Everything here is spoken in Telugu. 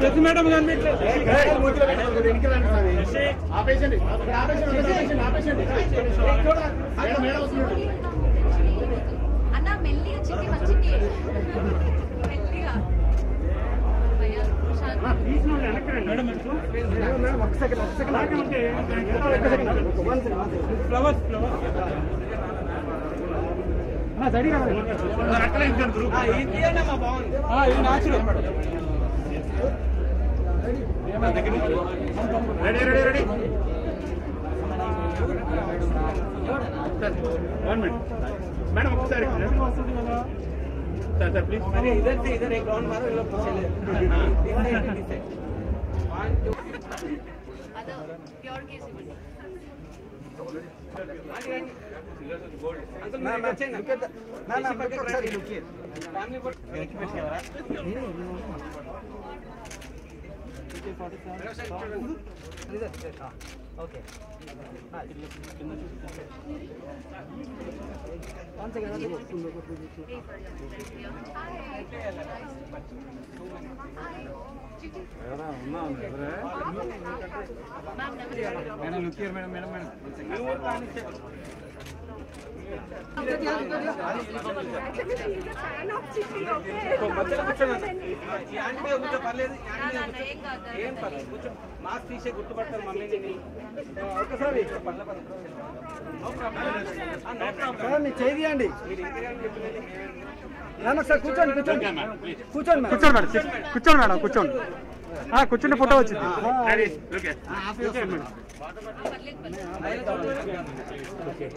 ప్రతి మేడం ఆపేసండి ఆపేసండి ఆపేసండి మేడం మేడం వస్తున్నాడు. అన్న మెల్లిగా చిట్టి వచ్చింది మెల్లిగా భయ్యా, ప్రశాంత్. Flowers flowers. ఇది natural ready ready ready one minute madam sir sir sir please अरे इधर से इधर एक राउंड मारो ये लोग पीछे ले। One two other pure case ना ना ना ना family Okay. Nice. One second. One second. வேற அம்மா ఏం పర్లేదు కూర్చో మాస్క్ తీసే గుర్తుపడతారు మమ్మీ నేను ఒకసారి పర్లే చేయండి ఒకసారి కూర్చోండి. కూర్చోండి కూర్చోండి కూర్చోండి మేడం. కూర్చోండి మేడం కూర్చోండి. కూర్చుంటే ఫోటో వచ్చింది. Ready okay. పర్లేదు పర్లేదు ఓకే